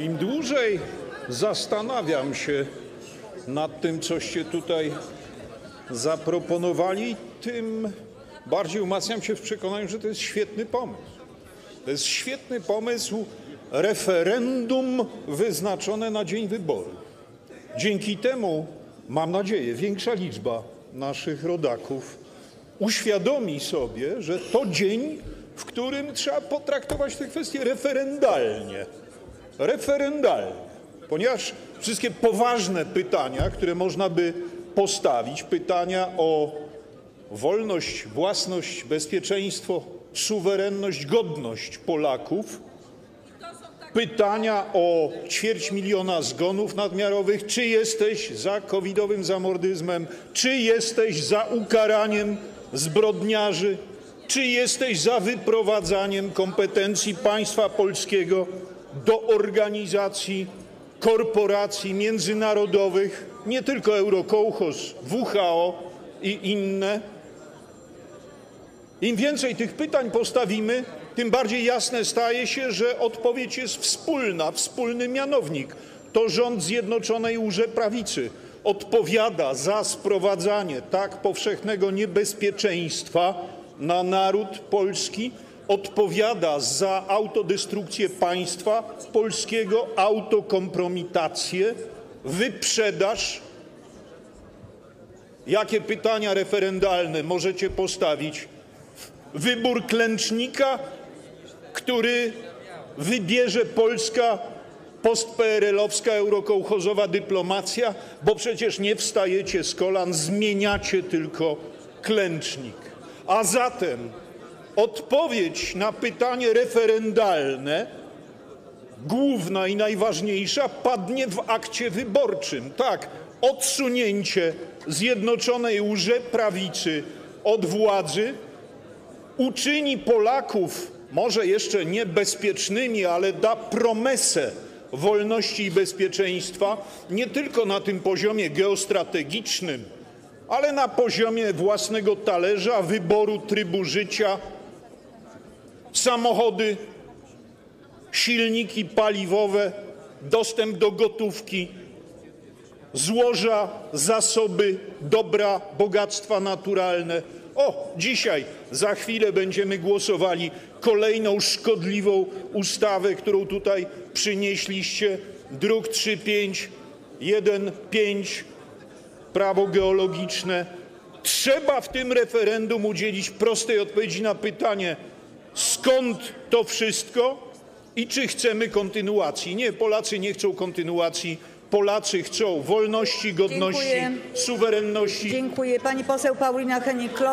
Im dłużej zastanawiam się nad tym, coście tutaj zaproponowali, tym bardziej umacniam się w przekonaniu, że to jest świetny pomysł. To jest świetny pomysł referendum wyznaczone na dzień wyboru. Dzięki temu, mam nadzieję, większa liczba naszych rodaków uświadomi sobie, że to dzień, w którym trzeba potraktować tę kwestię referendalnie. Referendalnie. Ponieważ wszystkie poważne pytania, które można by postawić, pytania o wolność, własność, bezpieczeństwo, suwerenność, godność Polaków, pytania o ćwierć miliona zgonów nadmiarowych, czy jesteś za covidowym zamordyzmem, czy jesteś za ukaraniem zbrodniarzy, czy jesteś za wyprowadzaniem kompetencji państwa polskiego do organizacji, korporacji międzynarodowych, nie tylko Eurokołchoz, WHO i inne. Im więcej tych pytań postawimy, tym bardziej jasne staje się, że odpowiedź jest wspólna, wspólny mianownik. To rząd Zjednoczonej Łże-Prawicy odpowiada za sprowadzanie tak powszechnego niebezpieczeństwa na naród polski, odpowiada za autodestrukcję państwa polskiego, autokompromitację, wyprzedaż. Jakie pytania referendalne możecie postawić? Wybór klęcznika, który wybierze polska postpeerelowska, eurokołchozowa dyplomacja, bo przecież nie wstajecie z kolan, zmieniacie tylko klęcznik. A zatem odpowiedź na pytanie referendalne, główna i najważniejsza, padnie w akcie wyborczym. Tak, odsunięcie Zjednoczonej Łże-Prawicy od władzy uczyni Polaków może jeszcze nie bezpiecznymi, ale da promesę wolności i bezpieczeństwa nie tylko na tym poziomie geostrategicznym, ale na poziomie własnego talerza, wyboru trybu życia, samochody, silniki paliwowe, dostęp do gotówki, złoża, zasoby, dobra, bogactwa naturalne. O, dzisiaj, za chwilę będziemy głosowali kolejną szkodliwą ustawę, którą tutaj przynieśliście, druk 3515, prawo geologiczne. Trzeba w tym referendum udzielić prostej odpowiedzi na pytanie, skąd to wszystko i czy chcemy kontynuacji. Nie, Polacy nie chcą kontynuacji. Polacy chcą wolności, godności, suwerenności. Dziękuję. Pani poseł Paulina Hennig-Kloska.